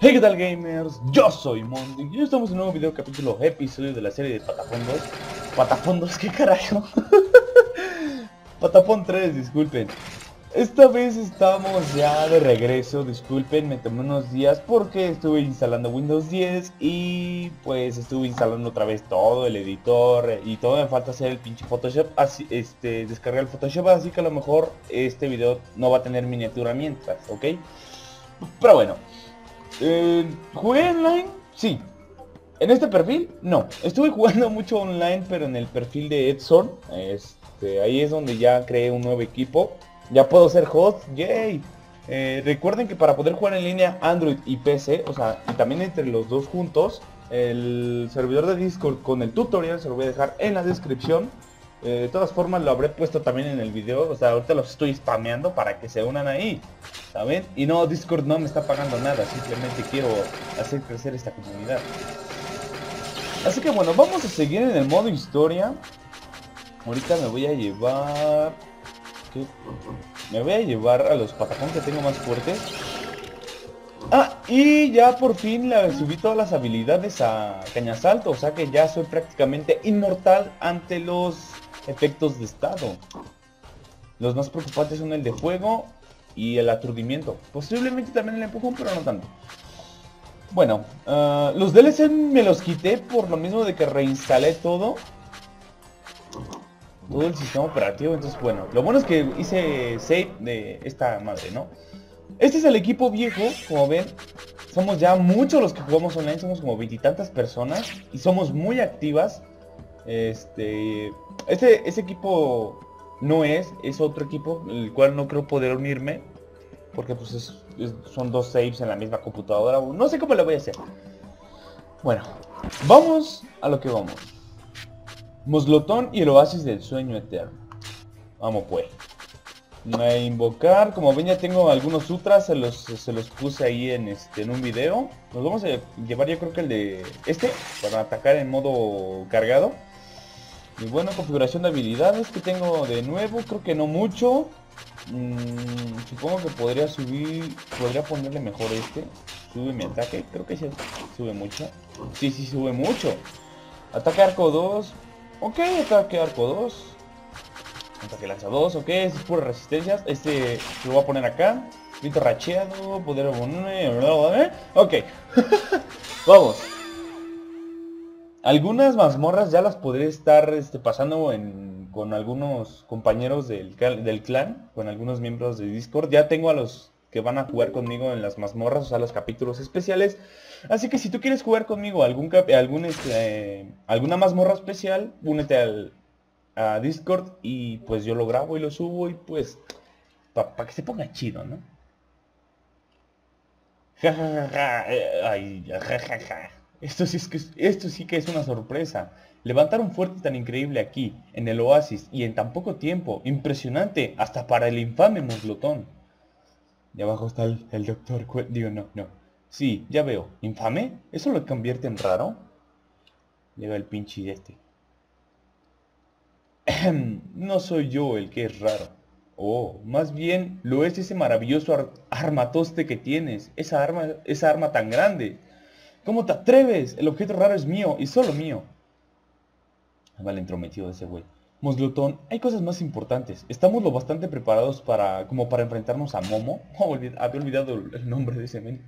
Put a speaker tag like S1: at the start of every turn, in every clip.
S1: Hey qué tal gamers, yo soy Mondi y estamos en un nuevo video capítulo episodio de la serie de Patafondos Patafondos, ¿qué carajo? Patapón 3, disculpen Esta vez estamos ya de regreso, disculpen, me tomé unos días porque estuve instalando Windows 10 Y pues estuve instalando otra vez todo, el editor y todo, me falta hacer el pinche Photoshop así, este, Descargar el Photoshop, así que a lo mejor este video no va a tener miniatura mientras, ¿ok? Pero bueno eh, ¿Jugué online? Sí. ¿En este perfil? No. Estuve jugando mucho online, pero en el perfil de Edson. Este, ahí es donde ya creé un nuevo equipo. Ya puedo ser host. ¡Yay! Eh, recuerden que para poder jugar en línea Android y PC, o sea, y también entre los dos juntos, el servidor de Discord con el tutorial se lo voy a dejar en la descripción. Eh, de todas formas lo habré puesto también en el video, o sea, ahorita los estoy spameando para que se unan ahí, ¿saben? Y no, Discord no me está pagando nada, simplemente quiero hacer crecer esta comunidad. Así que bueno, vamos a seguir en el modo historia. Ahorita me voy a llevar... Me voy a llevar a los patacón que tengo más fuertes. Ah, y ya por fin le subí todas las habilidades a Cañasalto, o sea que ya soy prácticamente inmortal ante los efectos de estado. Los más preocupantes son el de fuego y el aturdimiento. Posiblemente también el empujón, pero no tanto. Bueno, uh, los DLC me los quité por lo mismo de que reinstalé todo. Todo el sistema operativo, entonces bueno. Lo bueno es que hice save de esta madre, ¿no? Este es el equipo viejo, como ven. Somos ya muchos los que jugamos online, somos como veintitantas personas y somos muy activas. Este, este, ese equipo no es, es otro equipo, el cual no creo poder unirme. Porque pues son dos saves en la misma computadora. No sé cómo lo voy a hacer. Bueno, vamos a lo que vamos. Moslotón y el oasis del sueño eterno. Vamos pues. A invocar, como ven ya tengo algunos sutras, se los, se los puse ahí en, este, en un video. Nos vamos a llevar yo creo que el de este, para atacar en modo cargado. Y bueno, configuración de habilidades que tengo de nuevo, creo que no mucho. Mm, supongo que podría subir, podría ponerle mejor este. Sube mi ataque, creo que se sube mucho. Sí, sí, sube mucho. Ataque arco 2. Ok, ataque arco 2. Ataque lanza 2, ok, es pura resistencia. Este lo voy a poner acá. Grito racheado, poder... Ok. Vamos. Algunas mazmorras ya las podré estar este, pasando con algunos compañeros del, del, clan, con algunos miembros de Discord. Ya tengo a los que van a jugar conmigo en las mazmorras, o sea, los capítulos especiales. Así que si tú quieres jugar conmigo algún, algún este, alguna mazmorra especial, únete al, a Discord y pues yo lo grabo y lo subo y pues para que se ponga chido, ¿no? Ja, ja, ja, ay, ja, ja, ja. Esto sí, es que, esto sí que es una sorpresa. Levantar un fuerte tan increíble aquí, en el oasis, y en tan poco tiempo. Impresionante, hasta para el infame Moslotón. De abajo está el, doctor... Digo, no, no. Sí, ya veo. ¿Infame? ¿Eso lo convierte en raro? Llega el pinche este. no soy yo el que es raro. Oh, más bien lo es ese maravilloso armatoste que tienes. Esa arma, esa arma tan grande. ¿Cómo te atreves? El objeto raro es mío y solo mío. Vale, entrometido ese güey. Moslotón, hay cosas más importantes. Estamos lo bastante preparados para como para enfrentarnos a Momo. Oh, había olvidado el nombre de ese men.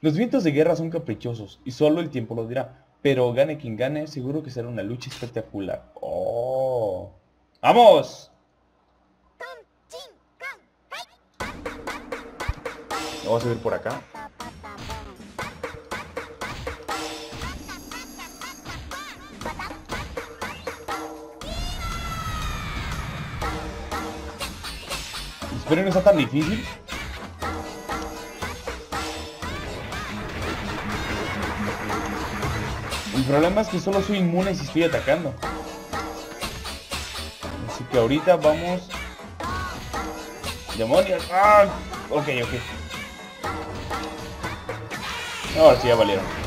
S1: Los vientos de guerra son caprichosos y solo el tiempo lo dirá. Pero gane quien gane, seguro que será una lucha espectacular. ¡Oh! ¡Vamos! Vamos a subir por acá. Pero no está tan difícil. El problema es que solo soy inmune si estoy atacando. Así que ahorita vamos... ¡Demonios! ¡Ah! Ok, ok. Ahora sí ya valieron.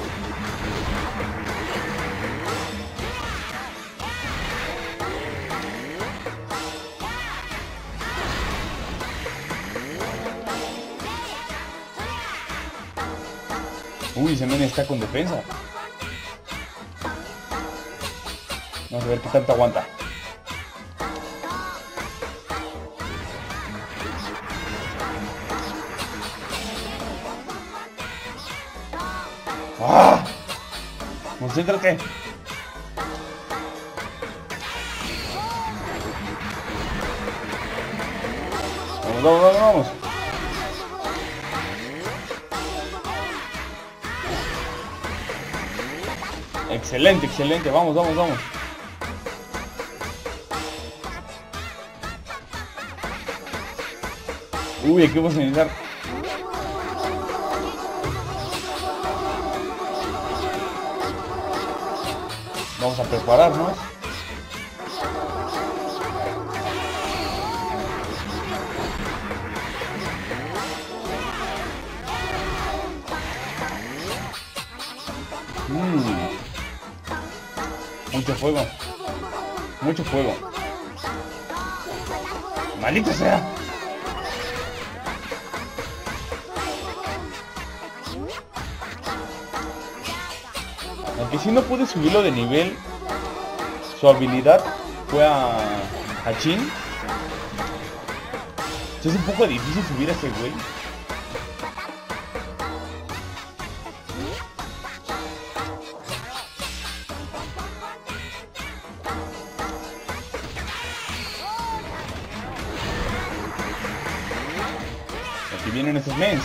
S1: Uy, ese men está con defensa. Vamos a ver qué tanto aguanta. ¡Ah! Concéntrate. Vamos, vamos, vamos, vamos. Excelente, excelente. Vamos, vamos, vamos. Uy, aquí vamos a necesitar. Vamos a prepararnos. Mm. Mucho fuego. Mucho fuego. Maldito sea. Aunque si no pude subirlo de nivel, su habilidad fue a, a Chin. Es un poco difícil subir a ese güey. Vienen esos mens.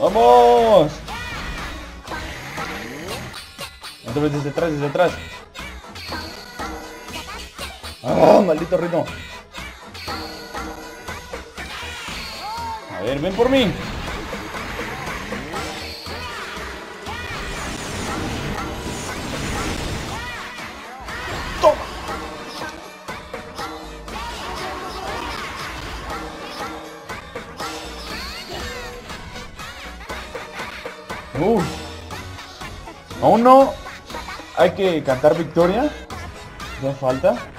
S1: ¡Vamos! Otra vez desde atrás, desde atrás. ¡Ah, maldito ritmo! Ven por mí. ¡Toma! Aún no hay que cantar victoria. No falta.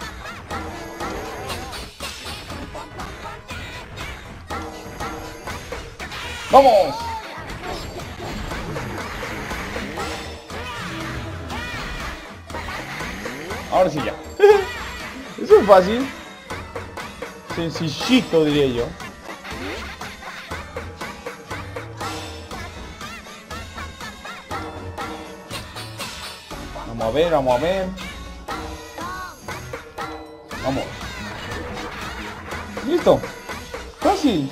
S1: ¡Vamos! Ahora sí ya. Eso es fácil. Sencillito diría yo. Vamos a ver, vamos a ver. Vamos. Listo. Fácil.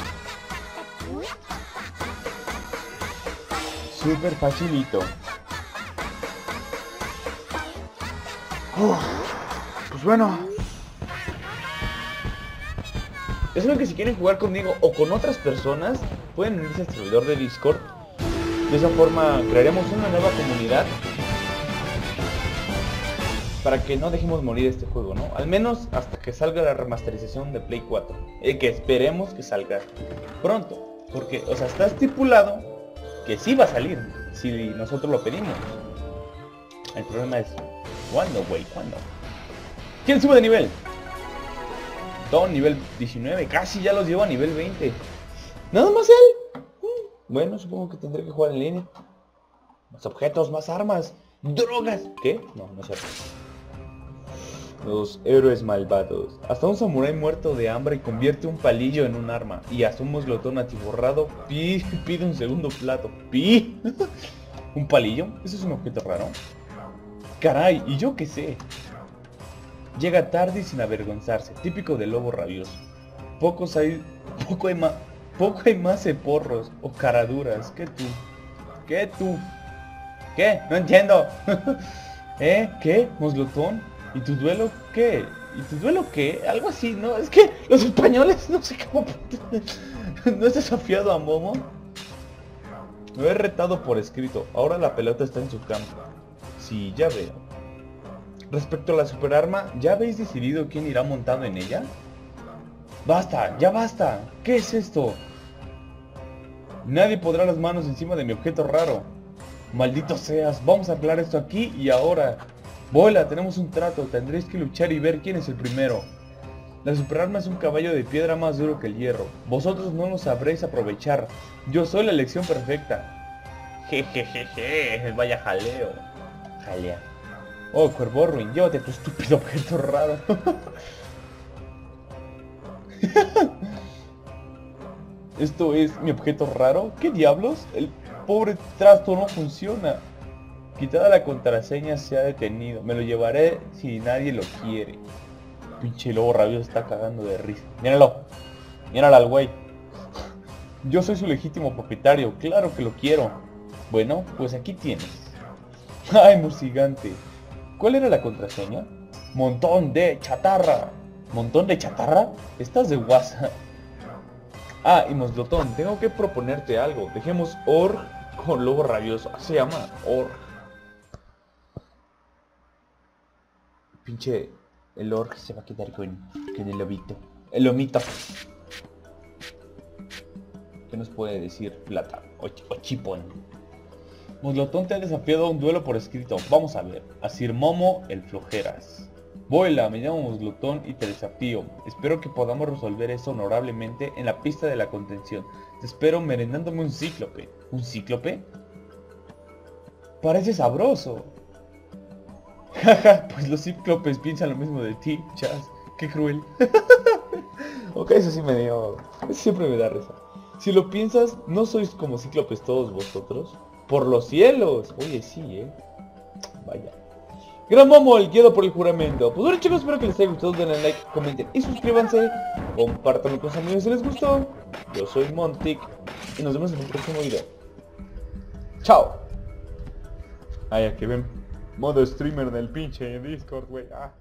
S1: Súper facilito. Uf, pues bueno. Es lo que si quieren jugar conmigo o con otras personas, pueden unirse al servidor de Discord. De esa forma crearemos una nueva comunidad para que no dejemos morir este juego, ¿no? Al menos hasta que salga la remasterización de Play 4. Y que esperemos que salga pronto. Porque, o sea, está estipulado que sí va a salir, si nosotros lo pedimos. El problema es, ¿cuándo, güey? ¿Cuándo? ¿Quién sube de nivel? Don, nivel 19, casi ya los llevo a nivel 20. Nada más él. Mm, Bueno, supongo que tendré que jugar en línea. Más objetos, más armas, drogas. ¿Qué? No, no sé. Los héroes malvados. Hasta un samurái muerto de hambre convierte un palillo en un arma. Y hasta un glotón atiborrado pi- pide un segundo plato. ¿Pi? ¿Un palillo? ¿Eso es un objeto raro? Caray, ¿y yo qué sé? Llega tarde y sin avergonzarse, típico del lobo rabioso. Pocos hay... Poco hay más... Poco hay más porros o caraduras que tú. ¿Qué tú? ¿Qué? No entiendo. ¿Eh? ¿Qué? ¿Moslotón? ¿Y tu duelo qué? ¿Y tu duelo qué? Algo así, ¿no? Es que los españoles no sé cómo... ¿No has desafiado a Momo? Lo he retado por escrito. Ahora la pelota está en su campo. Sí, ya veo. Respecto a la superarma, ¿ya habéis decidido quién irá montado en ella? Basta, ya basta. ¿Qué es esto? Nadie podrá las manos encima de mi objeto raro. Maldito seas, vamos a aclarar esto aquí y ahora. Vuela, tenemos un trato, tendréis que luchar y ver quién es el primero. La superarma es un caballo de piedra más duro que el hierro. Vosotros no lo sabréis aprovechar. Yo soy la elección perfecta. Jejejeje, vaya jaleo. Jalea. Oh, Cuervo Ruin, llévate tu estúpido objeto raro. ¿Esto es mi objeto raro? ¿Qué diablos? El pobre trasto no funciona. Quitada la contraseña se ha detenido. Me lo llevaré si nadie lo quiere. Pinche lobo rabioso está cagando de risa. Míralo. Míralo al güey. Yo soy su legítimo propietario. Claro que lo quiero. Bueno, pues aquí tienes. Ay, musigante. ¿Cuál era la contraseña? Montón de chatarra. ¿Montón de chatarra? Estás de WhatsApp. Ah, y Moslotón, tengo que proponerte algo. Dejemos Or con Lobo Rabioso. Se llama Or. Pinche... El Or se va a quedar con, con el lobito. El lomito. ¿Qué nos puede decir Plata? O, o Chipón. Moslotón te ha desafiado un duelo por escrito. Vamos a ver. A Sir Momo, el Flojeras. Vuela, me llamo Moslotón y te desafío. Espero que podamos resolver eso honorablemente en la pista de la contención. Te espero merendándome un cíclope. ¿Un cíclope? Parece sabroso. Jaja, pues los cíclopes piensan lo mismo de ti, chas. Qué cruel. ok, eso sí me dio... Siempre me da risa. Si lo piensas, ¿no sois como cíclopes todos vosotros? ¡Por los cielos! Oye, sí, ¿eh? Vaya. Gran Momo, el guiado por el juramento. Pues bueno chicos, espero que les haya gustado, denle like, comenten y suscríbanse. Compartan con sus amigos si les gustó. Yo soy Montic y nos vemos en el próximo video. Chao. Ay, aquí ven modo streamer del pinche Discord, güey. Ah.